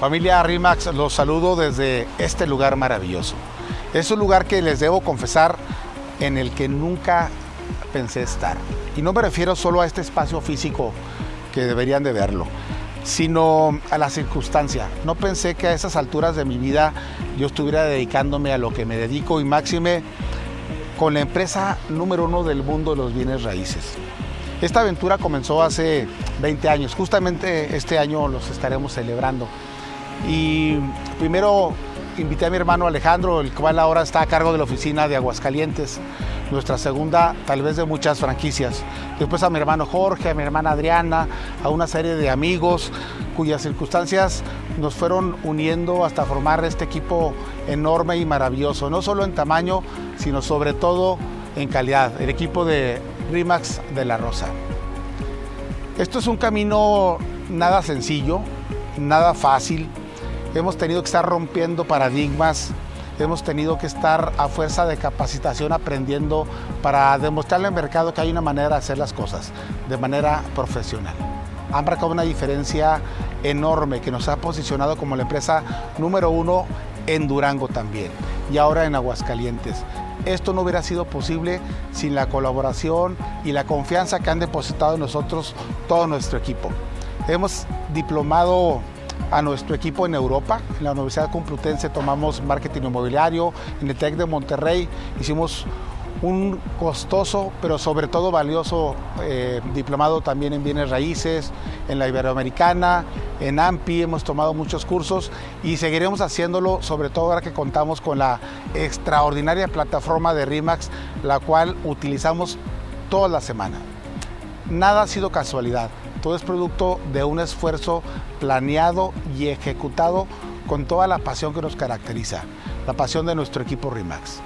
Familia Rimax, los saludo desde este lugar maravilloso. Es un lugar que les debo confesar en el que nunca pensé estar. Y no me refiero solo a este espacio físico que deberían de verlo, sino a la circunstancia. No pensé que a esas alturas de mi vida yo estuviera dedicándome a lo que me dedico y máxime con la empresa número uno del mundo de los bienes raíces. Esta aventura comenzó hace 20 años, justamente este año los estaremos celebrando. Y primero invité a mi hermano Alejandro, el cual ahora está a cargo de la oficina de Aguascalientes, nuestra segunda tal vez de muchas franquicias. Después a mi hermano Jorge, a mi hermana Adriana, a una serie de amigos cuyas circunstancias nos fueron uniendo hasta formar este equipo enorme y maravilloso, no solo en tamaño, sino sobre todo en calidad, el equipo de RIMAX de la Rosa. Esto es un camino nada sencillo, nada fácil, hemos tenido que estar rompiendo paradigmas, hemos tenido que estar a fuerza de capacitación aprendiendo para demostrarle al mercado que hay una manera de hacer las cosas de manera profesional. Han marcado una diferencia enorme que nos ha posicionado como la empresa número uno en Durango también y ahora en Aguascalientes. Esto no hubiera sido posible sin la colaboración y la confianza que han depositado en nosotros todo nuestro equipo. Hemos diplomado a nuestro equipo en Europa. En la Universidad Complutense tomamos marketing inmobiliario, en el TEC de Monterrey hicimos un costoso, pero sobre todo valioso eh, diplomado también en bienes raíces, en la Iberoamericana, en AMPI hemos tomado muchos cursos y seguiremos haciéndolo, sobre todo ahora que contamos con la extraordinaria plataforma de RIMAX, la cual utilizamos toda la semana. Nada ha sido casualidad. Todo es producto de un esfuerzo planeado y ejecutado con toda la pasión que nos caracteriza, la pasión de nuestro equipo RIMAX.